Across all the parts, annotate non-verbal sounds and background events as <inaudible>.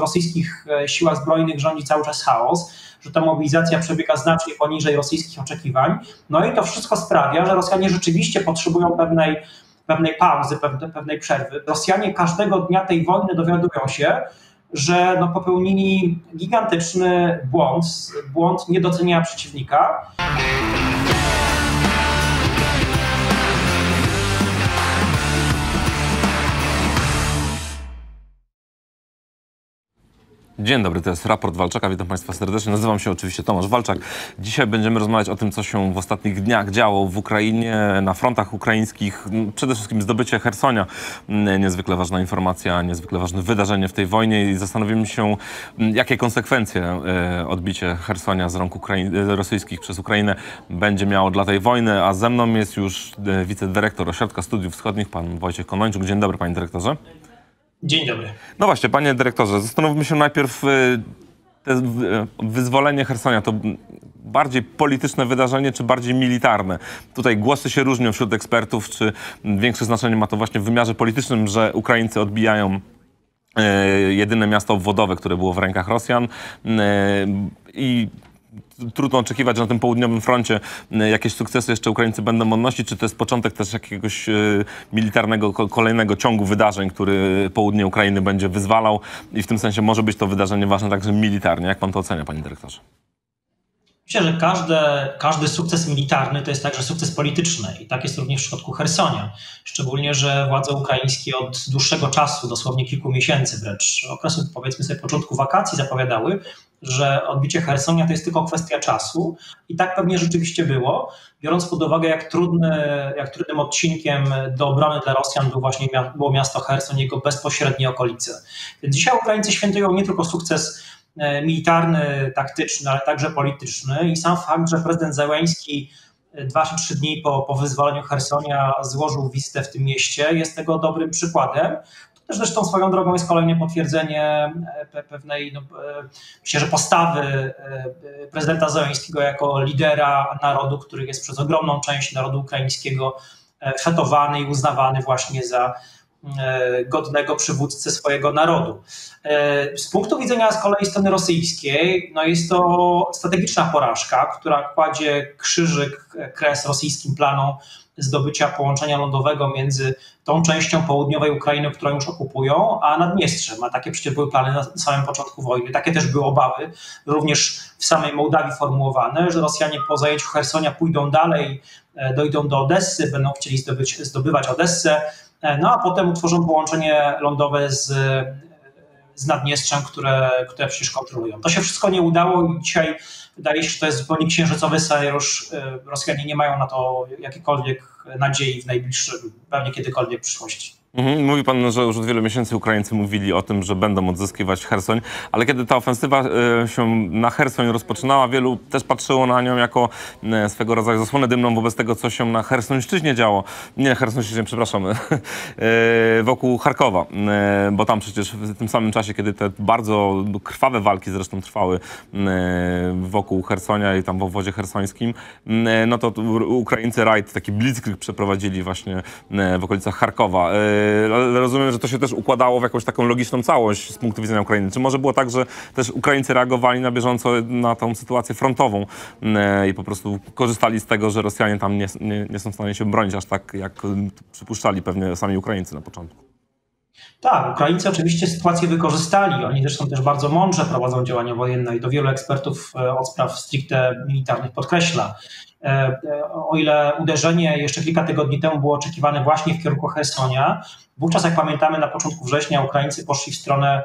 rosyjskich siłach zbrojnych rządzi cały czas chaos, że ta mobilizacja przebiega znacznie poniżej rosyjskich oczekiwań. No i to wszystko sprawia, że Rosjanie rzeczywiście potrzebują pewnej, pewnej pauzy, pewnej przerwy. Rosjanie każdego dnia tej wojny dowiadują się, że no, popełnili gigantyczny błąd, błąd niedocenienia przeciwnika. Dzień dobry, to jest raport Walczaka. Witam Państwa serdecznie. Nazywam się oczywiście Tomasz Walczak. Dzisiaj będziemy rozmawiać o tym, co się w ostatnich dniach działo w Ukrainie, na frontach ukraińskich. Przede wszystkim zdobycie Hersonia. Niezwykle ważna informacja, niezwykle ważne wydarzenie w tej wojnie i zastanowimy się, jakie konsekwencje e, odbicie Hersonia z rąk Ukraiń rosyjskich przez Ukrainę będzie miało dla tej wojny. A ze mną jest już e, wicedyrektor Ośrodka Studiów Wschodnich, pan Wojciech Konończuk. Dzień dobry, panie dyrektorze. Dzień dobry. No właśnie, panie dyrektorze, zastanówmy się najpierw, y, te y, wyzwolenie Hersonia to bardziej polityczne wydarzenie, czy bardziej militarne? Tutaj głosy się różnią wśród ekspertów, czy większe znaczenie ma to właśnie w wymiarze politycznym, że Ukraińcy odbijają y, jedyne miasto obwodowe, które było w rękach Rosjan i trudno oczekiwać, że na tym południowym froncie e, jakieś sukcesy jeszcze Ukraińcy będą odnosić, czy to jest początek też jakiegoś e, militarnego, kolejnego ciągu wydarzeń, który południe Ukrainy będzie wyzwalał i w tym sensie może być to wydarzenie ważne także militarnie. Jak pan to ocenia, panie dyrektorze? Myślę, że każdy, każdy sukces militarny to jest także sukces polityczny i tak jest również w przypadku Hersonia. Szczególnie, że władze ukraińskie od dłuższego czasu, dosłownie kilku miesięcy wręcz, okresu powiedzmy sobie początku wakacji zapowiadały, że odbicie Hersonia to jest tylko kwestia czasu i tak pewnie rzeczywiście było, biorąc pod uwagę jak, trudny, jak trudnym odcinkiem do obrony dla Rosjan było właśnie było miasto Herson i jego bezpośrednie okolice. Więc dzisiaj Ukraińcy świętują nie tylko sukces e, militarny, taktyczny, ale także polityczny i sam fakt, że prezydent Zełęński e, dwa czy trzy dni po, po wyzwoleniu Hersonia złożył wizytę w tym mieście, jest tego dobrym przykładem. Zresztą swoją drogą jest kolejne potwierdzenie e, pewnej, no, e, myślę, że postawy e, prezydenta Zeleńskiego jako lidera narodu, który jest przez ogromną część narodu ukraińskiego fetowany i uznawany właśnie za godnego przywódcę swojego narodu. Z punktu widzenia z kolei strony rosyjskiej, no jest to strategiczna porażka, która kładzie krzyżyk, kres rosyjskim planom zdobycia połączenia lądowego między tą częścią południowej Ukrainy, którą już okupują, a Naddniestrzem. A takie przecież były plany na samym początku wojny. Takie też były obawy, również w samej Mołdawii formułowane, że Rosjanie po zajęciu Hersonia pójdą dalej, e, dojdą do Odessy, będą chcieli zdobyć, zdobywać Odessę, e, no a potem utworzą połączenie lądowe z z Naddniestrzem, które, które przecież kontrolują. To się wszystko nie udało i dzisiaj wydaje się, że to jest zupełnie księżycowy scenariusz. E, Rosjanie nie mają na to jakiekolwiek nadziei w najbliższym, pewnie kiedykolwiek przyszłości. Mhm. Mówi pan, że już od wielu miesięcy Ukraińcy mówili o tym, że będą odzyskiwać Hersoń, ale kiedy ta ofensywa e, się na Hersoń rozpoczynała, wielu też patrzyło na nią jako e, swego rodzaju zasłonę dymną wobec tego, co się na Hersońszczyźnie działo. Nie, Hersońszczyźnie, przepraszam, <laughs> e, wokół Charkowa, bo tam przecież w tym samym czasie, kiedy te bardzo krwawe walki zresztą trwały wokół Hersonia i tam w obwodzie hersońskim, no to Ukraińcy rajd, taki blitzkrieg przeprowadzili właśnie w okolicach Charkowa ale rozumiem, że to się też układało w jakąś taką logiczną całość z punktu widzenia Ukrainy. Czy może było tak, że też Ukraińcy reagowali na bieżąco na tą sytuację frontową e, i po prostu korzystali z tego, że Rosjanie tam nie, nie, nie są w stanie się bronić aż tak, jak przypuszczali pewnie sami Ukraińcy na początku? Tak, Ukraińcy oczywiście sytuację wykorzystali. Oni zresztą też bardzo mądrze prowadzą działania wojenne i do wielu ekspertów e, od spraw stricte militarnych podkreśla, E, e, o ile uderzenie jeszcze kilka tygodni temu było oczekiwane właśnie w kierunku Hersonia, wówczas, jak pamiętamy, na początku września Ukraińcy poszli w stronę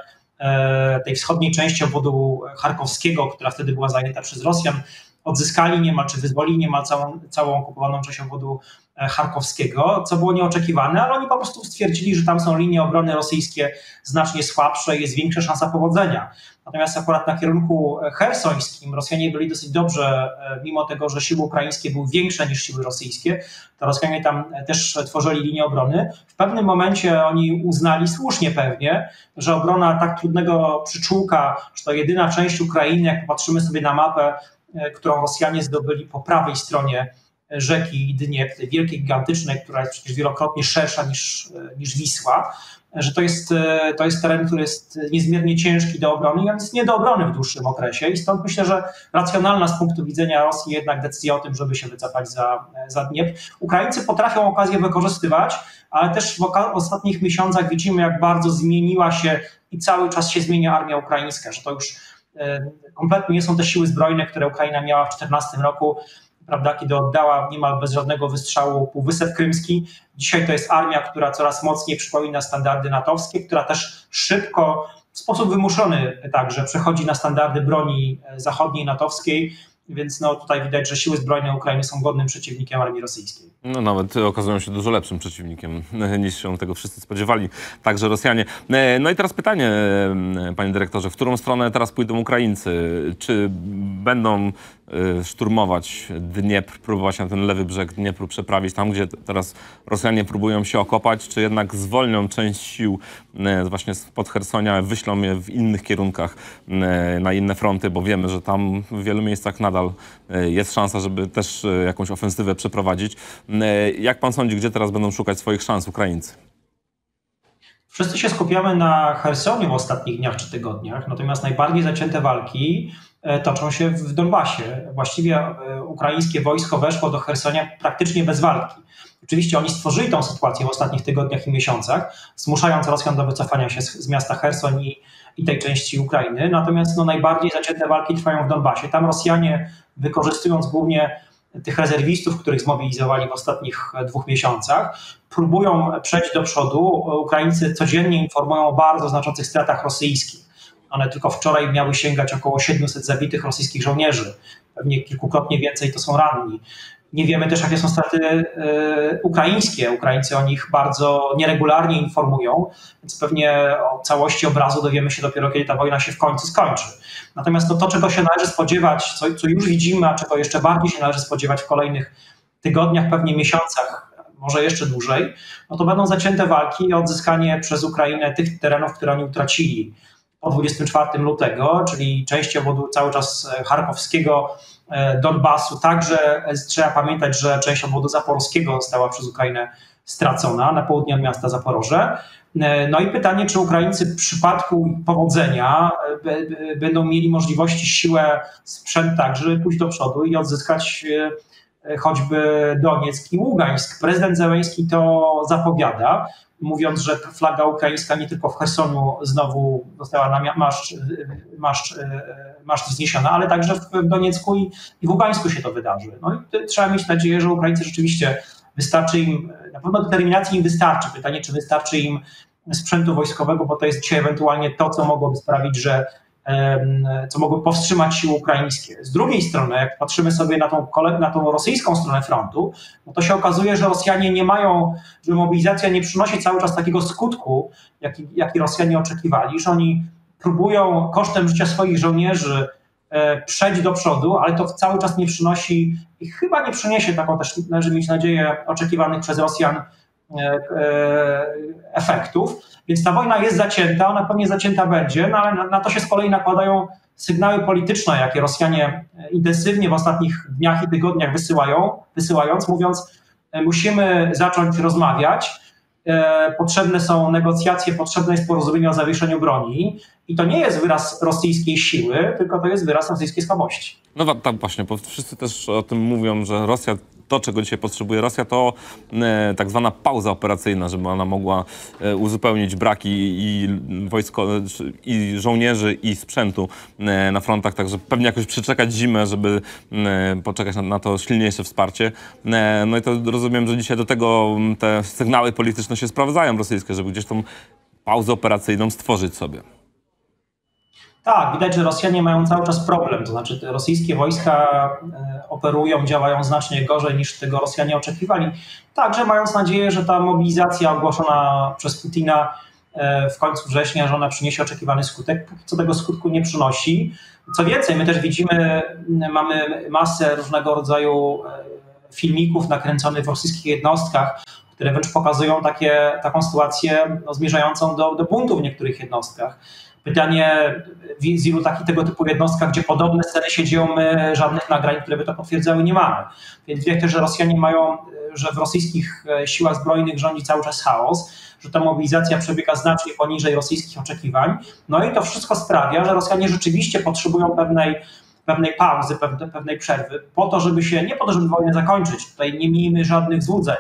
tej wschodniej części obwodu charkowskiego, która wtedy była zajęta przez Rosjan, odzyskali niemal, czy wyzwolili niemal całą, całą okupowaną część obwodu charkowskiego, co było nieoczekiwane, ale oni po prostu stwierdzili, że tam są linie obrony rosyjskie znacznie słabsze jest większa szansa powodzenia. Natomiast akurat na kierunku hersońskim Rosjanie byli dosyć dobrze, e, mimo tego, że siły ukraińskie były większe niż siły rosyjskie, to Rosjanie tam też tworzyli linię obrony. W pewnym momencie oni uznali, słusznie pewnie, że obrona tak trudnego przyczółka, że to jedyna część Ukrainy, jak popatrzymy sobie na mapę, e, którą Rosjanie zdobyli po prawej stronie rzeki Dniepr, tej wielkiej, gigantycznej, która jest przecież wielokrotnie szersza niż, niż Wisła, że to jest, to jest teren, który jest niezmiernie ciężki do obrony i jest nie do obrony w dłuższym okresie. I stąd myślę, że racjonalna z punktu widzenia Rosji jednak decyzja o tym, żeby się wycofać za, za Dniepr. Ukraińcy potrafią okazję wykorzystywać, ale też w ostatnich miesiącach widzimy, jak bardzo zmieniła się i cały czas się zmienia armia ukraińska, że to już kompletnie nie są te siły zbrojne, które Ukraina miała w 2014 roku, prawda, kiedy oddała niemal bez żadnego wystrzału Półwysep Krymski. Dzisiaj to jest armia, która coraz mocniej przypomina standardy natowskie, która też szybko, w sposób wymuszony także przechodzi na standardy broni zachodniej natowskiej więc no, tutaj widać, że siły zbrojne Ukrainy są godnym przeciwnikiem armii rosyjskiej. No nawet okazują się dużo lepszym przeciwnikiem <laughs> niż się tego wszyscy spodziewali, także Rosjanie. E, no i teraz pytanie, e, panie dyrektorze, w którą stronę teraz pójdą Ukraińcy? Czy będą e, szturmować Dniepr, próbować na ten lewy brzeg Dniepru przeprawić, tam gdzie teraz Rosjanie próbują się okopać, czy jednak zwolnią część sił właśnie pod Hersonia, wyślą je w innych kierunkach na inne fronty, bo wiemy, że tam w wielu miejscach nadal jest szansa, żeby też jakąś ofensywę przeprowadzić. Jak pan sądzi, gdzie teraz będą szukać swoich szans Ukraińcy? Wszyscy się skupiamy na Chersoniu w ostatnich dniach czy tygodniach, natomiast najbardziej zacięte walki toczą się w Donbasie. Właściwie ukraińskie wojsko weszło do Chersonia praktycznie bez walki. Oczywiście oni stworzyli tą sytuację w ostatnich tygodniach i miesiącach, zmuszając Rosjan do wycofania się z, z miasta Cherson i i tej części Ukrainy. Natomiast no, najbardziej zacięte walki trwają w Donbasie. Tam Rosjanie, wykorzystując głównie tych rezerwistów, których zmobilizowali w ostatnich dwóch miesiącach, próbują przejść do przodu. Ukraińcy codziennie informują o bardzo znaczących stratach rosyjskich. One tylko wczoraj miały sięgać około 700 zabitych rosyjskich żołnierzy. Pewnie kilkukrotnie więcej to są ranni. Nie wiemy też, jakie są straty e, ukraińskie. Ukraińcy o nich bardzo nieregularnie informują, więc pewnie o całości obrazu dowiemy się dopiero, kiedy ta wojna się w końcu skończy. Natomiast to, to czego się należy spodziewać, co, co już widzimy, a czego jeszcze bardziej się należy spodziewać w kolejnych tygodniach, pewnie miesiącach, może jeszcze dłużej, no to będą zacięte walki o odzyskanie przez Ukrainę tych terenów, które oni utracili po 24 lutego, czyli części obodu cały czas charkowskiego, E, Donbasu. Także trzeba pamiętać, że część obwodu zaporowskiego została przez Ukrainę stracona na południe od miasta Zaporoże. E, no i pytanie, czy Ukraińcy w przypadku powodzenia e, będą mieli możliwości, siłę, sprzęt tak, żeby pójść do przodu i odzyskać choćby Donieck i Ługańsk. Prezydent Zełęński to zapowiada, mówiąc, że flaga ukraińska nie tylko w Chersonu znowu została na maszcz, maszcz, maszcz wzniesiona, ale także w Doniecku i, w Ługańsku się to wydarzy. No i trzeba mieć nadzieję, że Ukraińcy rzeczywiście wystarczy im, na pewno determinacji im wystarczy. Pytanie, czy wystarczy im sprzętu wojskowego, bo to jest dzisiaj ewentualnie to, co mogłoby sprawić, że co mogło powstrzymać siły ukraińskie. Z drugiej strony, jak patrzymy sobie na tą, na tą rosyjską stronę frontu, no to się okazuje, że Rosjanie nie mają, że mobilizacja nie przynosi cały czas takiego skutku, jaki, jaki Rosjanie oczekiwali, że oni próbują kosztem życia swoich żołnierzy e, przejść do przodu, ale to cały czas nie przynosi i chyba nie przyniesie taką też, należy mieć nadzieję, oczekiwanych przez Rosjan efektów. Więc ta wojna jest zacięta, ona pewnie zacięta będzie, no ale na, to się z kolei nakładają sygnały polityczne, jakie Rosjanie intensywnie w ostatnich dniach i tygodniach wysyłają, wysyłając, mówiąc, musimy zacząć rozmawiać, E, potrzebne są negocjacje, potrzebne jest porozumienie o zawieszeniu broni. I to nie jest wyraz rosyjskiej siły, tylko to jest wyraz rosyjskiej słabości. No tak właśnie, bo wszyscy też o tym mówią, że Rosja to, czego dzisiaj potrzebuje Rosja, to e, tak zwana pauza operacyjna, żeby ona mogła e, uzupełnić braki i, wojsko, i żołnierzy, i sprzętu e, na frontach, także pewnie jakoś przeczekać zimę, żeby poczekać na, na, to silniejsze wsparcie. No i to rozumiem, że dzisiaj do tego te sygnały polityczne się sprawdzają rosyjskie, żeby gdzieś tą pauzę operacyjną stworzyć sobie. Tak, widać, że Rosjanie mają cały czas problem. To znaczy, te rosyjskie wojska e, operują, działają znacznie gorzej niż tego Rosjanie oczekiwali. Także mając nadzieję, że ta mobilizacja ogłoszona przez Putina e, w końcu września, że ona przyniesie oczekiwany skutek, co tego skutku nie przynosi. Co więcej, my też widzimy, mamy masę różnego rodzaju e, filmików nakręconych w rosyjskich jednostkach, które wręcz pokazują takie, taką sytuację no, zmierzającą do, do buntu w niektórych jednostkach Pytanie, z ilu takich tego typu jednostkach, gdzie podobne sceny się dzieją, my żadnych nagrań, które by to potwierdzały, nie mamy. Więc wiecie, że Rosjanie mają, że w rosyjskich siłach zbrojnych rządzi cały czas chaos, że ta mobilizacja przebiega znacznie poniżej rosyjskich oczekiwań. No i to wszystko sprawia, że Rosjanie rzeczywiście potrzebują pewnej pewnej pauzy, pewnej przerwy, po to, żeby się, nie po to, żeby wojnę zakończyć, tutaj nie miejmy żadnych złudzeń.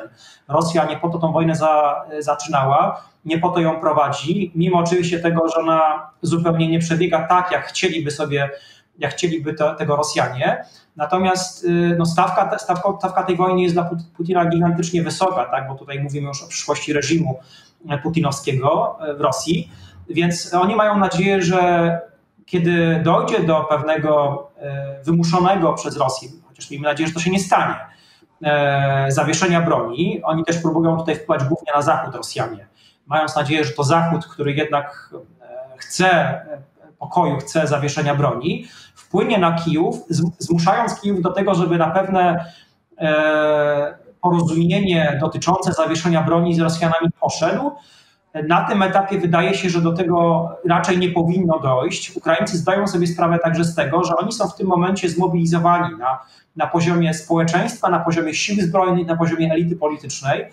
Rosja nie po to tą wojnę za, zaczynała, nie po to ją prowadzi, mimo oczywiście tego, że ona zupełnie nie przebiega tak, jak chcieliby sobie, jak chcieliby tego Rosjanie. Natomiast y, no, stawka, stawka, stawka tej wojny jest dla Putina gigantycznie wysoka, tak? bo tutaj mówimy już o przyszłości reżimu putinowskiego w Rosji. Więc oni mają nadzieję, że kiedy dojdzie do pewnego wymuszonego przez Rosję, chociaż miejmy nadzieję, że to się nie stanie, zawieszenia broni, oni też próbują tutaj wpływać głównie na Zachód Rosjanie, mając nadzieję, że to Zachód, który jednak e, chce pokoju, chce zawieszenia broni, wpłynie na Kijów, zmuszając Kijów do tego, żeby na pewne porozumienie dotyczące zawieszenia broni z Rosjanami poszedł, na tym etapie wydaje się, że do tego raczej nie powinno dojść. Ukraińcy zdają sobie sprawę także z tego, że oni są w tym momencie zmobilizowani na, na poziomie społeczeństwa, na poziomie sił zbrojnych, na poziomie elity politycznej.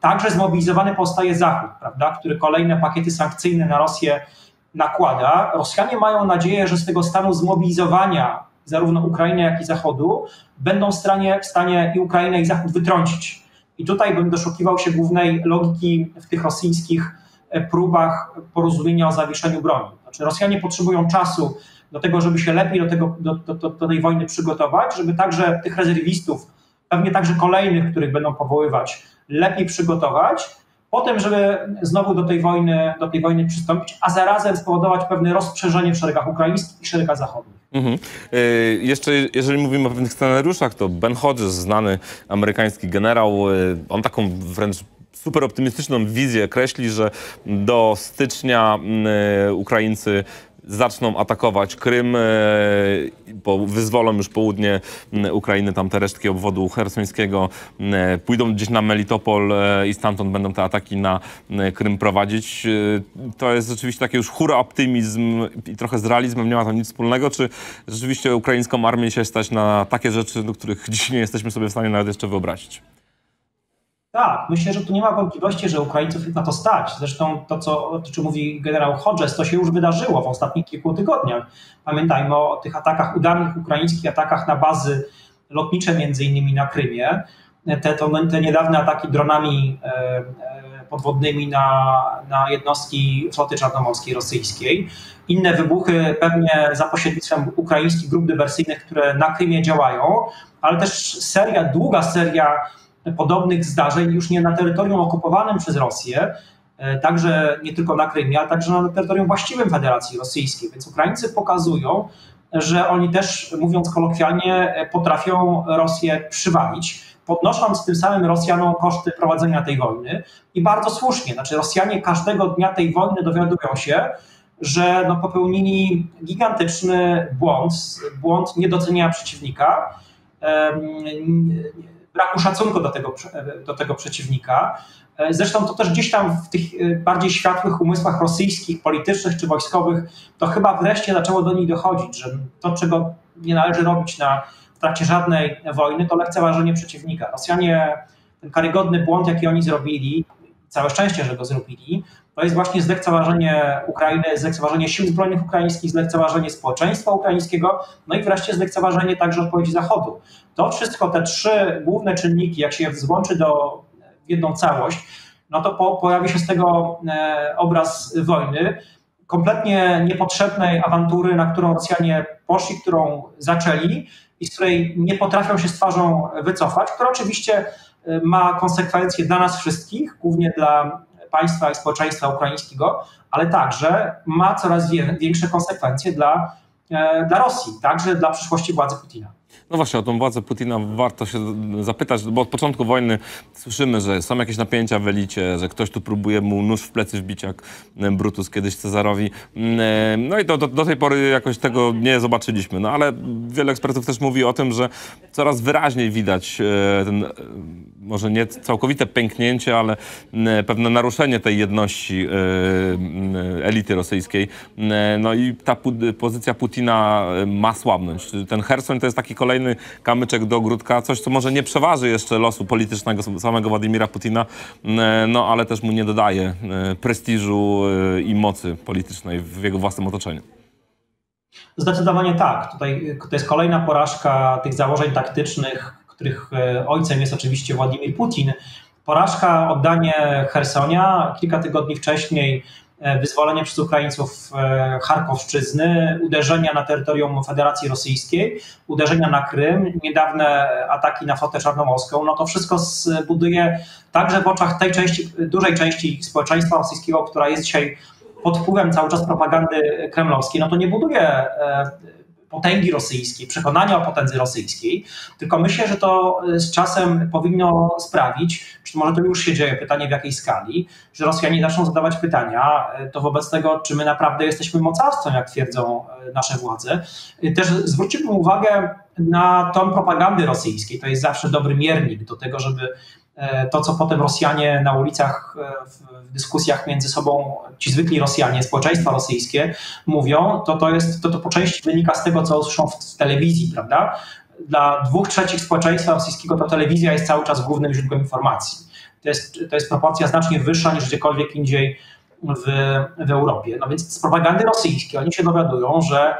Także zmobilizowany powstaje Zachód, prawda, który kolejne pakiety sankcyjne na Rosję nakłada. Rosjanie mają nadzieję, że z tego stanu zmobilizowania zarówno Ukrainy, jak i Zachodu będą w stanie, w stanie i Ukrainę, i Zachód wytrącić. I tutaj bym doszukiwał się głównej logiki w tych rosyjskich e, próbach porozumienia o zawieszeniu broni. Znaczy Rosjanie potrzebują czasu do tego, żeby się lepiej do, tego, do, do, do tej wojny przygotować, żeby także tych rezerwistów, pewnie także kolejnych, których będą powoływać, lepiej przygotować, potem, żeby znowu do tej wojny, do tej wojny przystąpić, a zarazem spowodować pewne rozprzężenie w szeregach ukraińskich i szeregach zachodnich. Mhm. Y, jeszcze jeżeli mówimy o pewnych scenariuszach, to Ben Hodges, znany amerykański generał, y, on taką wręcz super optymistyczną wizję kreśli, że do stycznia y, Ukraińcy zaczną atakować Krym, bo e, wyzwolą już południe Ukrainy, tam te resztki obwodu hersońskiego, e, pójdą gdzieś na Melitopol e, i stamtąd będą te ataki na Krym prowadzić. To jest rzeczywiście taki już hura optymizm i trochę z realizmem nie ma to nic wspólnego. Czy rzeczywiście ukraińską armię się stać na takie rzeczy, do których dziś nie jesteśmy sobie w stanie nawet jeszcze wyobrazić? Tak, myślę, że tu nie ma wątpliwości, że Ukraińców na to stać. Zresztą to, co, o mówi generał Hodges, to się już wydarzyło w ostatnich kilku tygodniach. Pamiętajmy o tych atakach, udanych ukraińskich atakach na bazy lotnicze, między innymi na Krymie. Te, to, te niedawne ataki dronami e, e, podwodnymi na, na jednostki floty czarnomorskiej rosyjskiej. Inne wybuchy pewnie za pośrednictwem ukraińskich grup dywersyjnych, które na Krymie działają, ale też seria, długa seria podobnych zdarzeń już nie na terytorium okupowanym przez Rosję, e, także nie tylko na Krymie, ale także na terytorium właściwym Federacji Rosyjskiej. Więc Ukraińcy pokazują, że oni też, mówiąc kolokwialnie, potrafią Rosję przywalić, podnosząc tym samym Rosjanom koszty prowadzenia tej wojny. I bardzo słusznie, znaczy Rosjanie każdego dnia tej wojny dowiadują się, że no popełnili gigantyczny błąd, błąd niedocenienia przeciwnika braku szacunku do tego, do tego przeciwnika. E, zresztą to też gdzieś tam w tych e, bardziej światłych umysłach rosyjskich, politycznych czy wojskowych, to chyba wreszcie zaczęło do nich dochodzić, że to, czego nie należy robić na, w trakcie żadnej wojny, to lekceważenie przeciwnika. Rosjanie, ten karygodny błąd, jaki oni zrobili, całe szczęście, że go zrobili, to jest właśnie zlekceważenie Ukrainy, zlekceważenie sił zbrojnych ukraińskich, zlekceważenie społeczeństwa ukraińskiego, no i wreszcie zlekceważenie także odpowiedzi Zachodu. To wszystko, te trzy główne czynniki, jak się je złączy do, jedną całość, no to po, pojawi się z tego e, obraz wojny, kompletnie niepotrzebnej awantury, na którą Rosjanie poszli, którą zaczęli i z której nie potrafią się z twarzą wycofać, która oczywiście e, ma konsekwencje dla nas wszystkich, głównie dla państwa i społeczeństwa ukraińskiego, ale także ma coraz większe konsekwencje dla, e, dla Rosji, także dla przyszłości władzy Putina. No właśnie, o tą władzę Putina warto się zapytać, bo od początku wojny słyszymy, że są jakieś napięcia w elicie, że ktoś tu próbuje mu nóż w plecy wbić, jak Brutus kiedyś Cezarowi. No i do, do, do tej pory jakoś tego nie zobaczyliśmy. No ale wiele ekspertów też mówi o tym, że coraz wyraźniej widać e, ten, e, może nie całkowite pęknięcie, ale pewne naruszenie tej jedności e, elity rosyjskiej. No i ta pozycja Putina ma słabnąć. Ten Hersoń to jest taki kolejny kolejny kamyczek do ogródka, coś, co może nie przeważy jeszcze losu politycznego samego Władimira Putina, e, no ale też mu nie dodaje e, prestiżu e, i mocy politycznej w jego własnym otoczeniu. Zdecydowanie tak. Tutaj to jest kolejna porażka tych założeń taktycznych, których ojcem jest oczywiście Władimir Putin. Porażka, oddanie Hersonia kilka tygodni wcześniej wyzwolenie przez Ukraińców e, Charkowszczyzny, uderzenia na terytorium Federacji Rosyjskiej, uderzenia na Krym, niedawne ataki na flotę czarnomorską, no to wszystko zbuduje także w oczach tej części, dużej części społeczeństwa rosyjskiego, która jest dzisiaj pod wpływem cały czas propagandy kremlowskiej, no to nie buduje e, potęgi rosyjskiej, przekonania o potędze rosyjskiej, tylko myślę, że to y, z czasem powinno sprawić, czy może to już się dzieje, pytanie w jakiej skali, że Rosjanie zaczną zadawać pytania, y, to wobec tego, czy my naprawdę jesteśmy mocarstwem, jak twierdzą y, nasze władze. Też zwróćmy uwagę na tą propagandę rosyjskiej, to jest zawsze dobry miernik do tego, żeby to, co potem Rosjanie na ulicach e, w dyskusjach między sobą, ci zwykli Rosjanie, społeczeństwa rosyjskie mówią, to to, jest, to, to po części wynika z tego, co słyszą w telewizji, prawda? Dla dwóch trzecich społeczeństwa rosyjskiego to telewizja jest cały czas głównym źródłem informacji. To jest, to jest proporcja znacznie wyższa niż gdziekolwiek indziej w, w Europie. No więc z propagandy rosyjskiej oni się dowiadują, że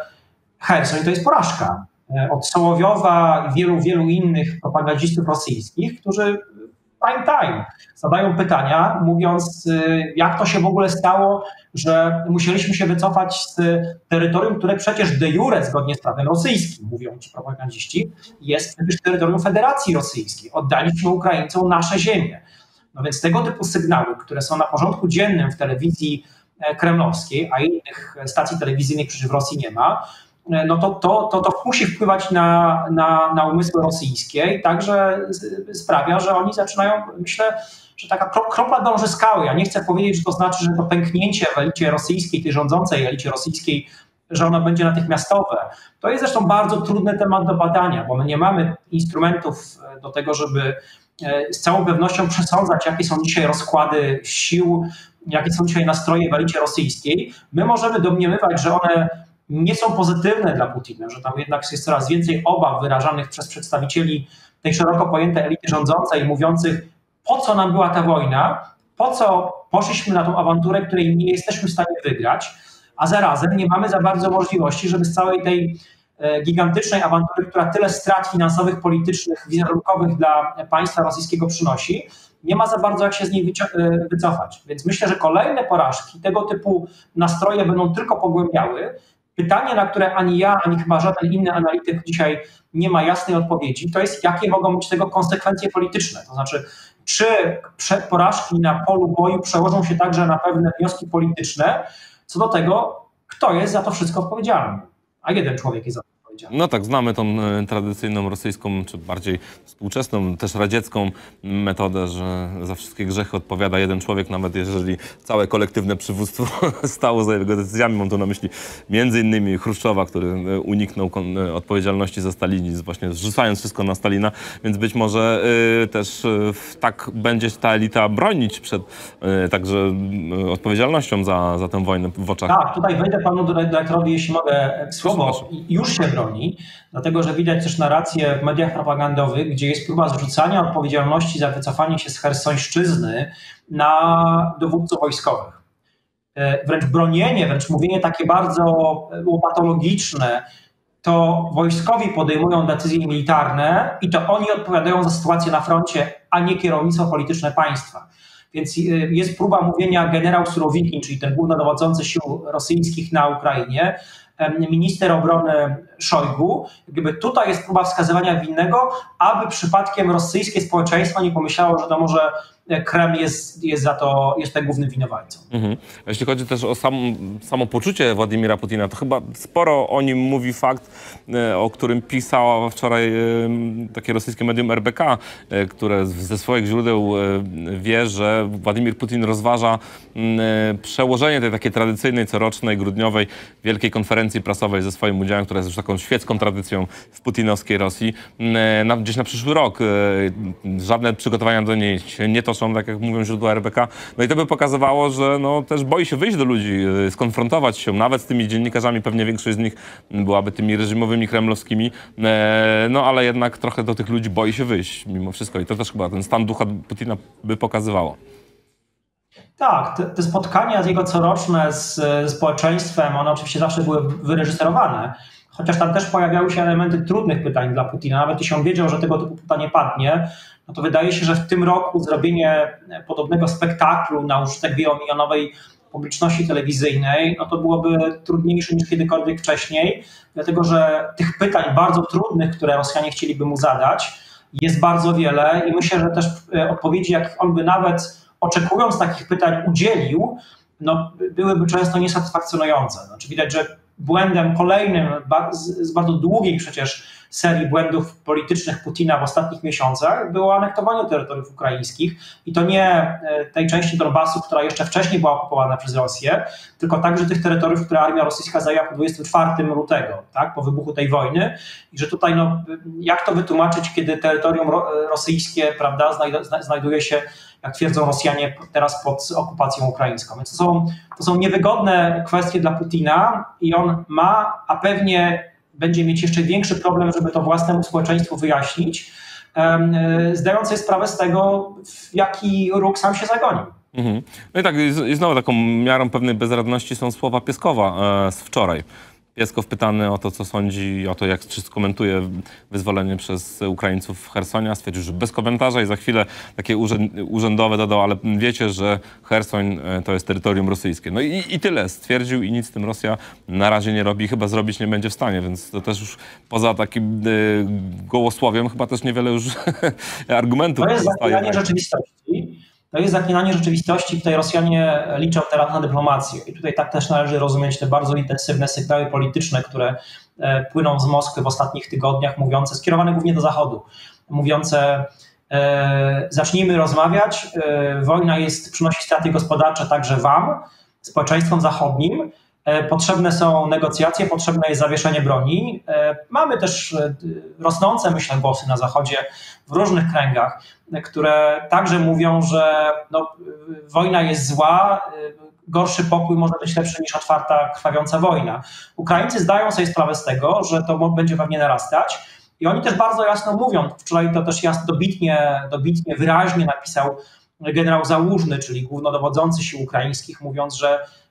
Hersoń to jest porażka. E, od Sołowiowa i wielu, wielu innych propagandistów rosyjskich, którzy prime time. Zadają pytania, mówiąc, y, jak to się w ogóle stało, że musieliśmy się wycofać z terytorium, które przecież de jure, zgodnie z prawem rosyjskim, mówią ci propagandziści, jest przecież terytorium Federacji Rosyjskiej. Oddaliśmy Ukraińcom nasze ziemię. No więc tego typu sygnały, które są na porządku dziennym w telewizji e, kremlowskiej, a innych stacji telewizyjnych przecież w Rosji nie ma, no to, to, to, to musi wpływać na, na, na umysły rosyjskie i także sprawia, że oni zaczynają, myślę, że taka kropla dąży skały. Ja nie chcę powiedzieć, że to znaczy, że to pęknięcie w elicie rosyjskiej, tej rządzącej elicie rosyjskiej, że ono będzie natychmiastowe. To jest zresztą bardzo trudny temat do badania, bo my nie mamy instrumentów e, do tego, żeby e, z całą pewnością przesądzać, jakie są dzisiaj rozkłady sił, jakie są dzisiaj nastroje w elicie rosyjskiej. My możemy domniemywać, że one nie są pozytywne dla Putina, że tam jednak jest coraz więcej obaw wyrażanych przez przedstawicieli tej szeroko pojętej elity rządzącej, mówiących, po co nam była ta wojna, po co poszliśmy na tą awanturę, której nie jesteśmy w stanie wygrać, a zarazem nie mamy za bardzo możliwości, żeby z całej tej e, gigantycznej awantury, która tyle strat finansowych, politycznych, wizerunkowych dla państwa rosyjskiego przynosi, nie ma za bardzo jak się z niej e, wycofać. Więc myślę, że kolejne porażki tego typu nastroje będą tylko pogłębiały. Pytanie, na które ani ja, ani chyba żaden inny analityk dzisiaj nie ma jasnej odpowiedzi, to jest, jakie mogą być tego konsekwencje polityczne. To znaczy, czy porażki na polu boju przełożą się także na pewne wnioski polityczne, co do tego, kto jest za to wszystko odpowiedzialny. A jeden człowiek jest za no tak, znamy tą e, tradycyjną rosyjską, czy bardziej współczesną, też radziecką metodę, że za wszystkie grzechy odpowiada jeden człowiek, nawet jeżeli całe kolektywne przywództwo <laughs> stało za jego decyzjami. Mam tu na myśli między innymi Chruszczowa, który e, uniknął e, odpowiedzialności za Stalinizm, właśnie zrzucając wszystko na Stalina, więc być może y, też y, tak będzie ta elita bronić przed y, także odpowiedzialnością za, za tę wojnę w oczach. Tak, tutaj wejdę panu dyrektorowi, jeśli mogę, słowo. Już się broni broni, dlatego że widać też narrację w mediach propagandowych, gdzie jest próba zrzucania odpowiedzialności za wycofanie się z Hersońszczyzny na dowódców wojskowych. E, wręcz bronienie, wręcz mówienie takie bardzo łopatologiczne, to wojskowi podejmują decyzje militarne i to oni odpowiadają za sytuację na froncie, a nie kierownictwo polityczne państwa. Więc e, jest próba mówienia generał Surowikin, czyli ten głównodowodzący sił rosyjskich na Ukrainie, minister obrony Szojgu. Gdyby tutaj jest próba wskazywania winnego, aby przypadkiem rosyjskie społeczeństwo nie pomyślało, że to może Kreml jest, jest za to, jest tutaj głównym winowajcą. Mhm. Jeśli chodzi też o sam, samopoczucie Władimira Putina, to chyba sporo o nim mówi fakt, e, o którym pisała wczoraj e, takie rosyjskie medium RBK, e, które ze swoich źródeł wie, że Władimir Putin rozważa przełożenie tej takiej tradycyjnej, corocznej, grudniowej wielkiej konferencji prasowej ze swoim udziałem, która jest już taką świecką tradycją w putinowskiej Rosji, na, gdzieś na przyszły rok. Żadne przygotowania do niej nie to są, tak jak mówią źródła RBK. No i to by pokazywało, że no, też boi się wyjść do ludzi, y, skonfrontować się, nawet z tymi dziennikarzami, pewnie większość z nich byłaby tymi reżimowymi, kremlowskimi, e, no ale jednak trochę do tych ludzi boi się wyjść mimo wszystko. I to też chyba ten stan ducha Putina by pokazywało. Tak, te, te, spotkania jego coroczne z, z społeczeństwem, one oczywiście zawsze były wyreżyserowane, chociaż tam też pojawiały się elementy trudnych pytań dla Putina. Nawet jeśli on wiedział, że tego typu pytanie padnie, no to wydaje się, że w tym roku zrobienie podobnego spektaklu na użytek wielomilionowej publiczności telewizyjnej, no to byłoby trudniejsze niż kiedykolwiek wcześniej, dlatego że tych pytań bardzo trudnych, które Rosjanie chcieliby mu zadać, jest bardzo wiele i myślę, że też e, odpowiedzi, jak on by nawet oczekując takich pytań udzielił, no, byłyby często niesatysfakcjonujące. Znaczy widać, że błędem kolejnym z bardzo długiej przecież serii błędów politycznych Putina w ostatnich miesiącach było anektowanie terytoriów ukraińskich i to nie e, tej części Donbasu, która jeszcze wcześniej była okupowana przez Rosję, tylko także tych terytoriów, które armia rosyjska zajęła po 24 lutego, tak, po wybuchu tej wojny i że tutaj no, jak to wytłumaczyć, kiedy terytorium rosyjskie prawda, znajduje się jak twierdzą Rosjanie, teraz pod okupacją ukraińską. Więc to są, to są niewygodne kwestie dla Putina i on ma, a pewnie będzie mieć jeszcze większy problem, żeby to własnemu społeczeństwu wyjaśnić, e, zdając sobie sprawę z tego, w jaki róg sam się zagonił. Mhm. No i tak, i znowu taką miarą pewnej bezradności są słowa Pieskowa e, z wczoraj. Pieskow pytany o to, co sądzi, o to, jak czy skomentuje wyzwolenie przez Ukraińców Hersonia, stwierdził, że bez komentarza i za chwilę takie urzędowe dodał, ale wiecie, że Hersoń e, to jest terytorium rosyjskie. No i, i tyle stwierdził i nic z tym Rosja na razie nie robi, chyba zrobić nie będzie w stanie, więc to też już poza takim y, gołosłowiem chyba też niewiele już <laughs> argumentów. To jest zaklinanie rzeczywistości. To jest zaklinanie rzeczywistości, tutaj Rosjanie liczą teraz na dyplomację. I tutaj tak też należy rozumieć te bardzo intensywne sygnały polityczne, które e, płyną z Moskwy w ostatnich tygodniach, mówiące, skierowane głównie do Zachodu, mówiące e, zacznijmy rozmawiać, e, wojna jest, przynosi straty gospodarcze także wam, społeczeństwom zachodnim, potrzebne są negocjacje, potrzebne jest zawieszenie broni. E, mamy też e, rosnące, myślę, głosy na Zachodzie w różnych kręgach, które także mówią, że no, wojna jest zła, gorszy pokój może być lepszy niż otwarta, krwawiąca wojna. Ukraińcy zdają sobie sprawę z tego, że to będzie pewnie narastać. I oni też bardzo jasno mówią, wczoraj to też jasno, dobitnie, dobitnie wyraźnie napisał generał Załużny, czyli głównodowodzący sił ukraińskich, mówiąc, że E,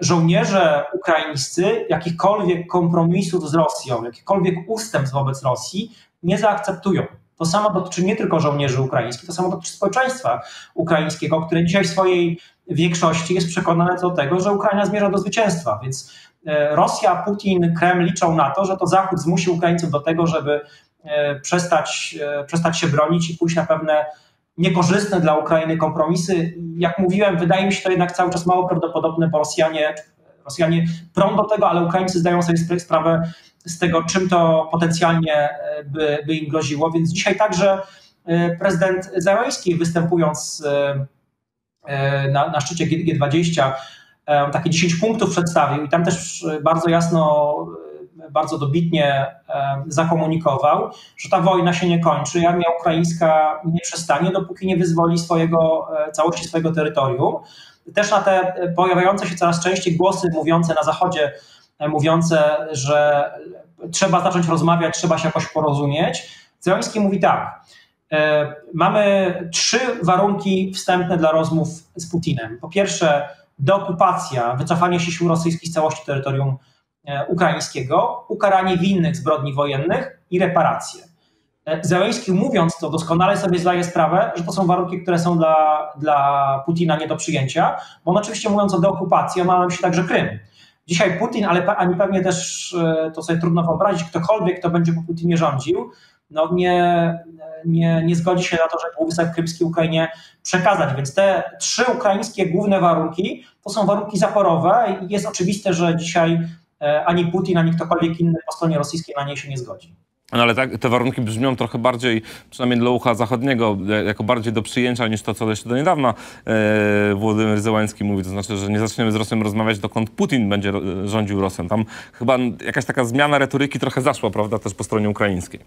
żołnierze ukraińscy jakichkolwiek kompromisów z Rosją, jakichkolwiek ustępstw wobec Rosji nie zaakceptują. To samo dotyczy nie tylko żołnierzy ukraińskich, to samo dotyczy społeczeństwa ukraińskiego, które dzisiaj w swojej większości jest przekonane do tego, że Ukraina zmierza do zwycięstwa. Więc e, Rosja, Putin, Kreml liczą na to, że to Zachód zmusi Ukraińców do tego, żeby e, przestać, przestać się bronić i pójść na pewne niekorzystne dla Ukrainy kompromisy. Jak mówiłem, wydaje mi się to jednak cały czas mało prawdopodobne, bo Rosjanie, Rosjanie prą do tego, ale Ukraińcy zdają sobie sprawę z tego, czym to potencjalnie e, by, by im groziło. Więc dzisiaj także e, prezydent Załęski występując e, na, na szczycie G20 takie 10 punktów przedstawił i tam też bardzo jasno bardzo dobitnie zakomunikował, że ta wojna się nie kończy, armia ukraińska nie przestanie, dopóki nie wyzwoli swojego, e, całości swojego terytorium. Też na te pojawiające się coraz częściej głosy mówiące na Zachodzie, e, mówiące, że trzeba zacząć rozmawiać, trzeba się jakoś porozumieć. Zełenski mówi tak, e, mamy trzy warunki wstępne dla rozmów z Putinem. Po pierwsze, deokupacja, wycofanie się sił rosyjskich z całości terytorium E, ukraińskiego, ukaranie winnych zbrodni wojennych i reparacje. E, Zełenski mówiąc to doskonale sobie zdaje sprawę, że to są warunki, które są dla, dla Putina nie do przyjęcia, bo on oczywiście mówiąc o deokupacji, ma na myśli także Krym. Dzisiaj Putin, ale ani pewnie też to sobie trudno wyobrazić, ktokolwiek, kto będzie po Putinie rządził, no nie, nie, nie zgodzi się na to, żeby Półwysep Krymski Ukrainie przekazać. Więc te trzy ukraińskie główne warunki to są warunki zaporowe i jest oczywiste, że dzisiaj e, ani Putin, ani ktokolwiek inny po stronie rosyjskiej na nie się nie zgodzi. No ale tak, te warunki brzmią trochę bardziej, przynajmniej dla ucha zachodniego, e, jako bardziej do przyjęcia niż to, co jeszcze do niedawna e, Władimir Zełański mówi. To znaczy, że nie zaczniemy z Rosją rozmawiać, dokąd Putin będzie rządził Rosją. Tam chyba jakaś taka zmiana retoryki trochę zaszła, prawda, też po stronie ukraińskiej.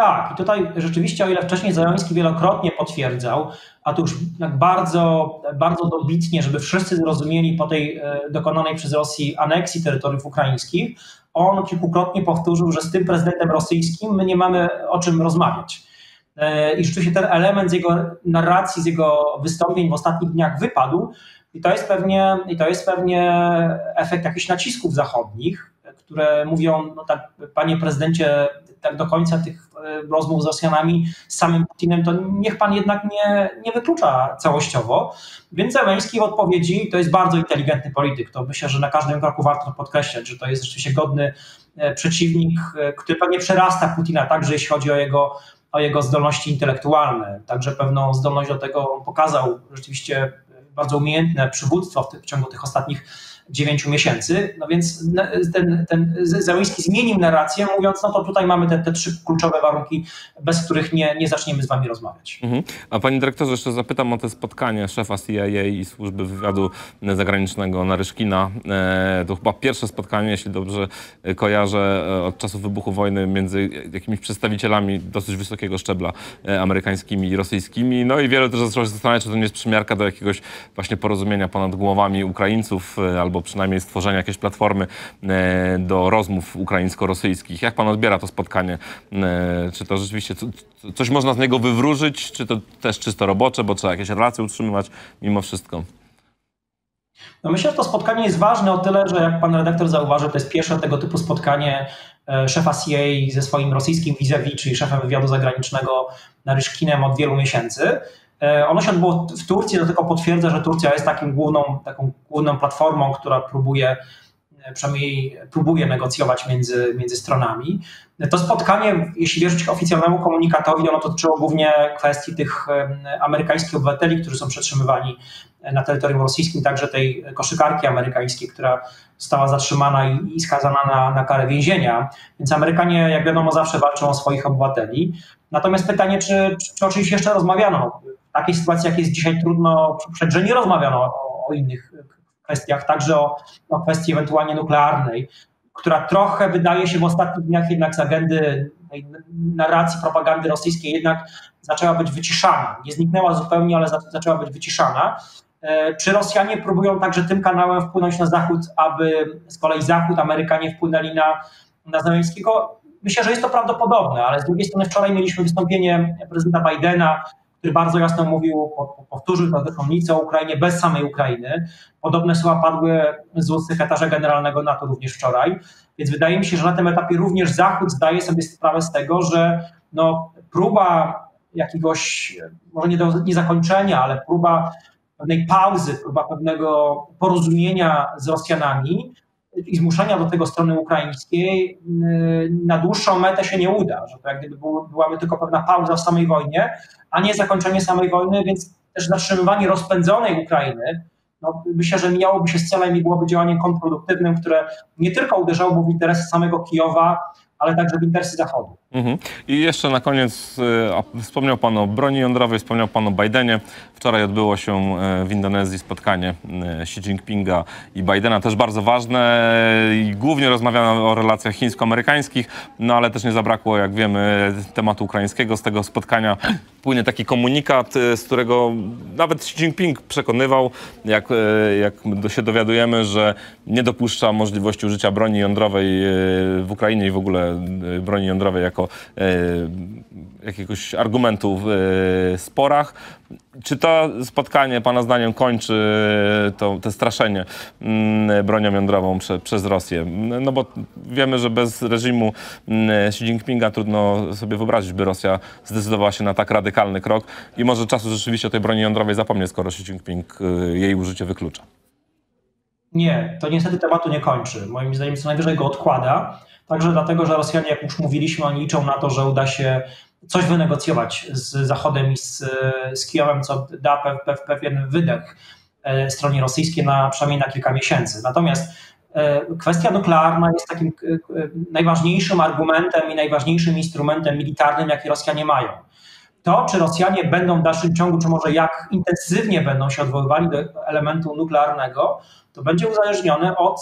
Tak, i tutaj rzeczywiście, o ile wcześniej Zająński wielokrotnie potwierdzał, a to już tak bardzo, bardzo dobitnie, żeby wszyscy zrozumieli po tej e, dokonanej przez Rosji aneksji terytoriów ukraińskich, on kilkukrotnie powtórzył, że z tym prezydentem rosyjskim my nie mamy o czym rozmawiać. E, I rzeczywiście ten element z jego narracji, z jego wystąpień w ostatnich dniach wypadł. I to jest pewnie, i to jest pewnie efekt jakichś nacisków zachodnich, które mówią, no tak, panie prezydencie, tak do końca tych e, rozmów z Rosjanami, z samym Putinem, to niech pan jednak nie, nie wyklucza całościowo. Więc Zełenski w odpowiedzi to jest bardzo inteligentny polityk. To myślę, że na każdym kroku warto podkreślać, że to jest rzeczywiście godny e, przeciwnik, e, który pewnie przerasta Putina także jeśli chodzi o jego, o jego zdolności intelektualne. Także pewną zdolność do tego on pokazał rzeczywiście bardzo umiejętne przywództwo w, w ciągu tych ostatnich 9 miesięcy. No więc ten, ten Zełyński zmienił narrację, mówiąc, no to tutaj mamy te, te trzy kluczowe warunki, bez których nie, nie zaczniemy z wami rozmawiać. Mhm. A panie dyrektorze, jeszcze zapytam o to spotkanie szefa CIA i służby wywiadu zagranicznego Naryszkina. E, to chyba pierwsze spotkanie, jeśli dobrze kojarzę, e, od czasu wybuchu wojny między jakimiś przedstawicielami dosyć wysokiego szczebla e, amerykańskimi i rosyjskimi. No i wiele też zaczęło się zastanawiać, czy to nie jest przymiarka do jakiegoś właśnie porozumienia ponad głowami Ukraińców albo albo przynajmniej stworzenia jakiejś platformy e, do rozmów ukraińsko-rosyjskich. Jak pan odbiera to spotkanie? E, czy to rzeczywiście coś można z niego wywróżyć, czy to też czysto robocze, bo trzeba jakieś relacje utrzymywać mimo wszystko? No myślę, że to spotkanie jest ważne o tyle, że jak pan redaktor zauważył, to jest pierwsze tego typu spotkanie e, szefa CIA ze swoim rosyjskim vis-a-vis, czyli szefem wywiadu zagranicznego Naryszkinem od wielu miesięcy. E, ono się odbyło w Turcji, to tylko potwierdza, że Turcja jest takim główną, taką główną platformą, która próbuje e, przynajmniej próbuje negocjować między, między stronami. To spotkanie, jeśli wierzyć oficjalnemu komunikatowi, ono dotyczyło głównie kwestii tych amerykańskich obywateli, którzy są przetrzymywani na terytorium rosyjskim, także tej koszykarki amerykańskiej, która została zatrzymana i, i skazana na, na karę więzienia. Więc Amerykanie, jak wiadomo, zawsze walczą o swoich obywateli. Natomiast pytanie, czy, czy, czy oczywiście jeszcze rozmawiano takiej sytuacji, jak jest dzisiaj, trudno przypuszczać, że nie rozmawiano o, o innych kwestiach, także o, o kwestii ewentualnie nuklearnej, która trochę wydaje się w ostatnich dniach jednak z agendy narracji propagandy rosyjskiej jednak zaczęła być wyciszana. Nie zniknęła zupełnie, ale zaczęła być wyciszana. E, czy Rosjanie próbują także tym kanałem wpłynąć na Zachód, aby z kolei Zachód, Amerykanie wpłynęli na, na Zełenskiego? Myślę, że jest to prawdopodobne, ale z drugiej strony wczoraj mieliśmy wystąpienie prezydenta Bidena, który bardzo jasno mówił, powtórzył tę definicję o Ukrainie bez samej Ukrainy. Podobne słowa padły z ust sekretarza generalnego NATO również wczoraj. Więc wydaje mi się, że na tym etapie również Zachód zdaje sobie sprawę z tego, że no, próba jakiegoś, może nie, do, nie zakończenia, ale próba pewnej pauzy, próba pewnego porozumienia z Rosjanami i zmuszenia do tego strony ukraińskiej y, na dłuższą metę się nie uda, że to jak gdyby byłaby tylko pewna pauza w samej wojnie, a nie zakończenie samej wojny, więc też zatrzymywanie rozpędzonej Ukrainy, no, myślę, że miałoby się z celem i byłoby działaniem kontrproduktywnym, które nie tylko uderzałoby w interesy samego Kijowa, ale także w interesy Zachodu. Mhm. I jeszcze na koniec e, wspomniał Pan o broni jądrowej, wspomniał Pan o Bidenie. Wczoraj odbyło się e, w Indonezji spotkanie e, Xi Jinpinga i Bidena, też bardzo ważne i głównie rozmawiano o relacjach chińsko-amerykańskich, no ale też nie zabrakło, jak wiemy, tematu ukraińskiego. Z tego spotkania płynie taki komunikat, z którego nawet Xi Jinping przekonywał, jak, jak się dowiadujemy, że nie dopuszcza możliwości użycia broni jądrowej w Ukrainie i w ogóle broni jądrowej jako jako e, jakiegoś argumentu w e, sporach. Czy to spotkanie, Pana zdaniem, kończy to, to straszenie mm, bronią jądrową prze, przez Rosję? No bo wiemy, że bez reżimu mm, Xi Jinpinga trudno sobie wyobrazić, by Rosja zdecydowała się na tak radykalny krok i może czasu rzeczywiście o tej broni jądrowej zapomnieć, skoro Xi Jinping e, jej użycie wyklucza. Nie, to niestety tematu nie kończy. Moim zdaniem co najwyżej go odkłada. Także dlatego, że Rosjanie, jak już mówiliśmy, oni liczą na to, że uda się coś wynegocjować z Zachodem i z, z Kijowem, co da pewien wydech e, stronie rosyjskiej na przynajmniej na kilka miesięcy. Natomiast e, kwestia nuklearna jest takim e, najważniejszym argumentem i najważniejszym instrumentem militarnym, jaki Rosjanie mają. To, czy Rosjanie będą w dalszym ciągu, czy może jak intensywnie będą się odwoływali do elementu nuklearnego, to będzie uzależnione od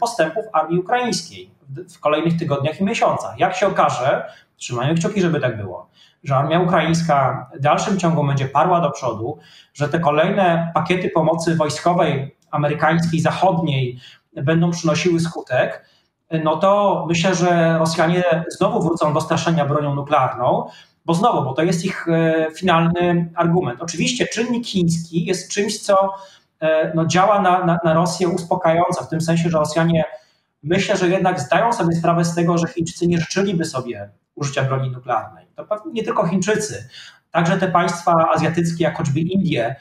postępów armii ukraińskiej w kolejnych tygodniach i miesiącach. Jak się okaże, trzymajmy kciuki, żeby tak było, że armia ukraińska w dalszym ciągu będzie parła do przodu, że te kolejne pakiety pomocy wojskowej amerykańskiej, zachodniej będą przynosiły skutek, no to myślę, że Rosjanie znowu wrócą do straszenia bronią nuklearną, bo znowu, bo to jest ich e, finalny argument. Oczywiście czynnik chiński jest czymś, co e, no, działa na, na, na Rosję uspokajająco, w tym sensie, że Rosjanie myślę, że jednak zdają sobie sprawę z tego, że Chińczycy nie życzyliby sobie użycia broni nuklearnej. To nie tylko Chińczycy, także te państwa azjatyckie, jak choćby Indie,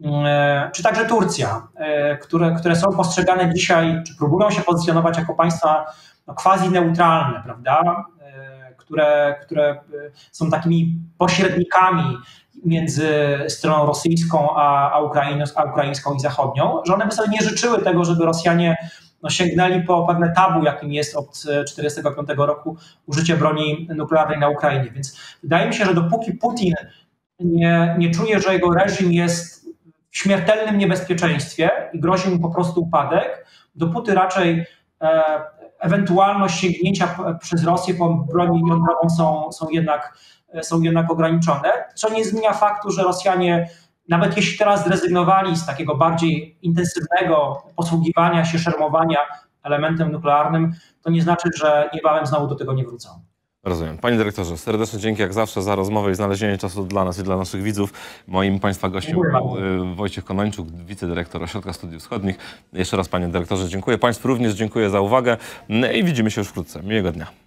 mm, czy także Turcja, e, które, które są postrzegane dzisiaj, czy próbują się pozycjonować jako państwa no, quasi neutralne, prawda? Które, które e, są takimi pośrednikami między stroną rosyjską a, a, a ukraińską i zachodnią, że one by sobie nie życzyły tego, żeby Rosjanie no, sięgnęli po pewne tabu, jakim jest od 1945 roku użycie broni nuklearnej na Ukrainie. Więc wydaje mi się, że dopóki Putin nie, nie czuje, że jego reżim jest w śmiertelnym niebezpieczeństwie i grozi mu po prostu upadek, dopóty raczej e, ewentualność sięgnięcia przez Rosję po broń jądrową są, są, jednak, są jednak ograniczone, co nie zmienia faktu, że Rosjanie nawet jeśli teraz zrezygnowali z takiego bardziej intensywnego posługiwania się, szermowania elementem nuklearnym, to nie znaczy, że niebawem znowu do tego nie wrócą. Rozumiem. Panie dyrektorze, serdecznie dzięki jak zawsze za rozmowę i znalezienie czasu dla nas i dla naszych widzów. Moim Państwa gościem był y, Wojciech Konończuk, wicedyrektor Ośrodka Studiów Wschodnich. Jeszcze raz Panie dyrektorze dziękuję. Państwu również dziękuję za uwagę i widzimy się już wkrótce. Miłego dnia.